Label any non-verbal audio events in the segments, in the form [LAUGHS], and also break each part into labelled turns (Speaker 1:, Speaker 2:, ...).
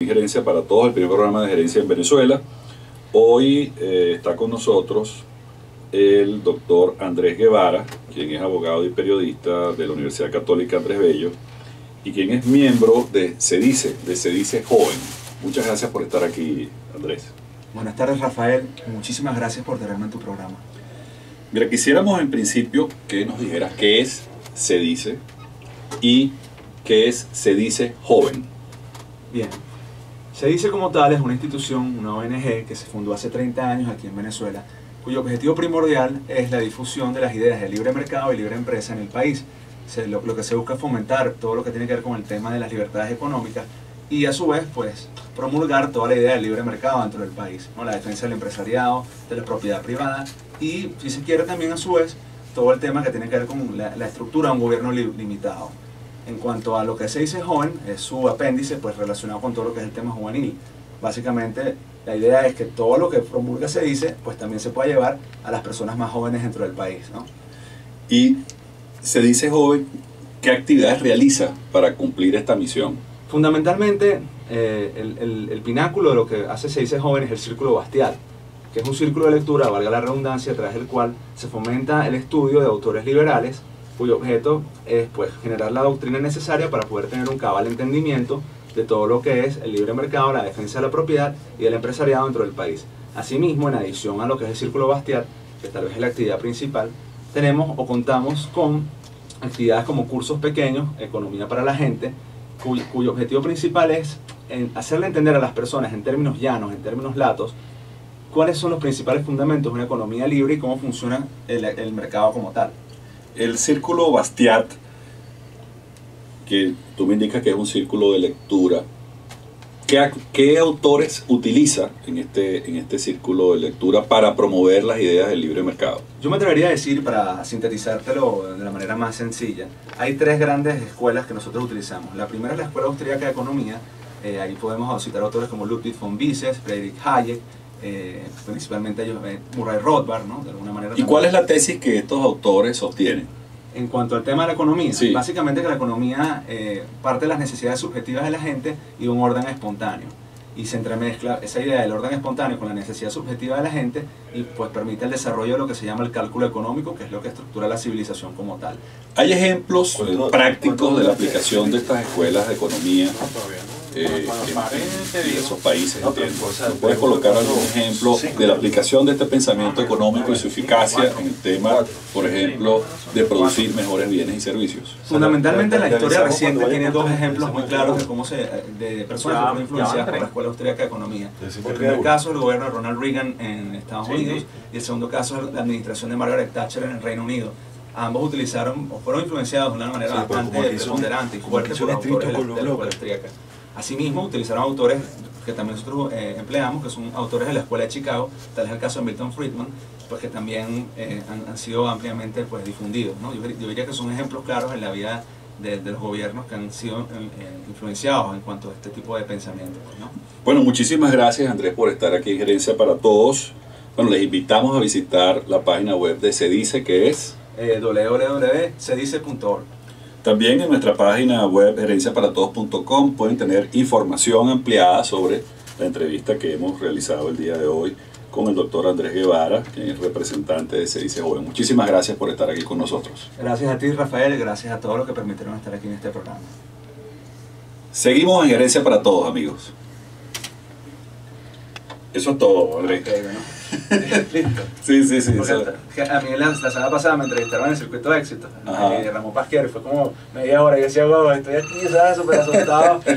Speaker 1: Gerencia para Todos, el primer programa de gerencia en Venezuela. Hoy eh, está con nosotros el doctor Andrés Guevara, quien es abogado y periodista de la Universidad Católica Andrés Bello y quien es miembro de CEDICE, de CEDICE Joven. Muchas gracias por estar aquí, Andrés.
Speaker 2: Buenas tardes, Rafael. Muchísimas gracias por tenerme en tu programa.
Speaker 1: Mira, quisiéramos en principio que nos dijeras qué es CEDICE y qué es CEDICE Joven.
Speaker 2: Bien, se dice como tal es una institución, una ONG que se fundó hace 30 años aquí en Venezuela, cuyo objetivo primordial es la difusión de las ideas de libre mercado y libre empresa en el país. lo, que se busca es fomentar todo lo que tiene que ver con el tema de las libertades económicas y a su vez pues promulgar toda la idea del libre mercado dentro del país, ¿no? la defensa del empresariado, de la propiedad privada y si se quiere también a su vez todo el tema que tiene que ver con la, estructura de un gobierno limitado. En cuanto a lo que se dice joven, es su apéndice pues relacionado con todo lo que es el tema juvenil. Básicamente la idea es que todo lo que promulga se dice pues también se puede llevar a las personas más jóvenes dentro del país. ¿no?
Speaker 1: Y se dice joven, ¿qué actividades realiza para cumplir esta misión?
Speaker 2: Fundamentalmente eh, el, el, pináculo de lo que hace se dice joven es el círculo bastial que es un círculo de lectura, valga la redundancia, a través del cual se fomenta el estudio de autores liberales cuyo objeto es pues, generar la doctrina necesaria para poder tener un cabal entendimiento de todo lo que es el libre mercado, la defensa de la propiedad y el empresariado dentro del país. Asimismo, en adición a lo que es el Círculo Bastiat, que tal vez es la actividad principal, tenemos o contamos con actividades como cursos pequeños, economía para la gente, cuyo, objetivo principal es hacerle entender a las personas en términos llanos, en términos latos, cuáles son los principales fundamentos de una economía libre y cómo funciona el mercado como tal
Speaker 1: el círculo Bastiat, que tú me indicas que es un círculo de lectura, ¿qué, autores utiliza en este, en este círculo de lectura para promover las ideas del libre mercado?
Speaker 2: Yo me atrevería a decir, para sintetizártelo de la manera más sencilla, hay tres grandes escuelas que nosotros utilizamos. La primera es la Escuela Austríaca de Economía, eh, ahí podemos citar autores como Ludwig von Mises, Friedrich Hayek, eh, principalmente ellos, eh, Murray Rothbard, ¿no? De alguna manera.
Speaker 1: ¿Y cuál es la tesis que estos autores sostienen?
Speaker 2: En cuanto al tema de la economía, básicamente que la economía eh, parte de las necesidades subjetivas de la gente y un orden espontáneo. Y se entremezcla esa idea del orden espontáneo con la necesidad subjetiva de la gente y pues permite el desarrollo de lo que se llama el cálculo económico, que es lo que estructura la civilización como tal.
Speaker 1: ¿Hay ejemplos prácticos de la aplicación de estas escuelas de economía? Eh, en, esos países. ¿Puedes colocar algún ejemplo de la aplicación de este pensamiento económico y su eficacia en el tema, por ejemplo, de producir mejores bienes y servicios?
Speaker 2: Fundamentalmente la historia reciente tiene dos ejemplos muy claros de cómo se de personas que fueron influenciadas por la Escuela Austríaca de Economía. El primer caso es el gobierno de Ronald Reagan en Estados Unidos y el segundo caso es la administración de Margaret Thatcher en el Reino Unido ambos utilizaron o fueron influenciados de una manera bastante preponderante y fuerte por la Escuela Austríaca. Asimismo, utilizaron autores que también nosotros eh, empleamos, que son autores de la Escuela de Chicago, tal es el caso de Milton Friedman, pues que también eh, han, sido ampliamente pues, difundidos. ¿no? Yo, diría que son ejemplos claros en la vida de, los gobiernos que han sido eh, influenciados en cuanto a este tipo de pensamiento. ¿no?
Speaker 1: Bueno, muchísimas gracias Andrés por estar aquí en Gerencia para Todos. Bueno, les invitamos a visitar la página web de Cedice, que es
Speaker 2: www.cedice.org.
Speaker 1: También en nuestra página web gerenciaparatodos.com pueden tener información ampliada sobre la entrevista que hemos realizado el día de hoy con el doctor Andrés Guevara, que es representante de CEDICE Joven. Muchísimas gracias por estar aquí con nosotros.
Speaker 2: Gracias a ti, Rafael, y gracias a todos los que permitieron estar aquí en este programa.
Speaker 1: Seguimos en Gerencia para Todos, amigos. Eso es todo, Andrés.
Speaker 2: Listo.
Speaker 1: Sí, sí, sí.
Speaker 2: a mí la, semana pasada me entrevistaron en el circuito de éxito, de Ramón Pasquero, y fue como media hora y yo decía, wow, estoy aquí, ¿sabes? Súper asustado. [LAUGHS]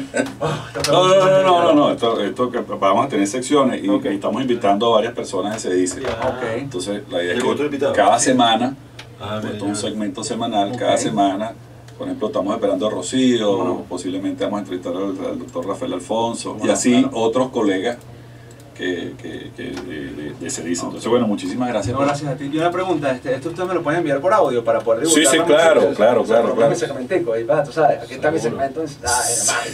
Speaker 1: Oh, no, no, no, no, no, no, esto, [LAUGHS] esto que vamos a tener secciones y estamos invitando a varias personas que se dice.
Speaker 2: Okay.
Speaker 1: Entonces, la idea es que cada semana, ah, esto es un segmento semanal, cada semana por ejemplo, estamos esperando a Rocío, posiblemente vamos a entrevistar al, doctor Rafael Alfonso, y así otros colegas que, que, que de, de, ese disco. Entonces, bueno, muchísimas gracias.
Speaker 2: No, gracias a ti. Y una pregunta, este, ¿esto usted me lo puede enviar por audio para poder divulgar?
Speaker 1: Sí, sí, claro, claro, claro, claro.
Speaker 2: Mi segmentico, ahí va, tú sabes, aquí está mi segmento, ah,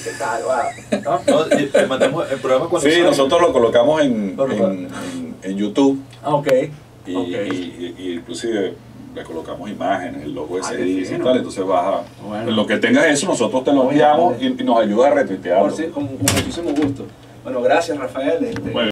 Speaker 2: ¿qué tal? Wow. ¿No? [LAUGHS]
Speaker 1: no mandamos el programa cuando Sí, nosotros lo colocamos en, en, en, YouTube.
Speaker 2: Ah, ok.
Speaker 1: Y, okay. y, y, inclusive le colocamos imágenes, el logo
Speaker 3: Ah,
Speaker 1: ese dice y tal, entonces vas a...
Speaker 3: Bueno.
Speaker 1: En lo que tengas eso, nosotros te lo enviamos y, y nos ayuda a retuitearlo.
Speaker 2: Por si- con, con muchísimo gusto. Bueno, gracias Rafael. este,
Speaker 1: Bueno,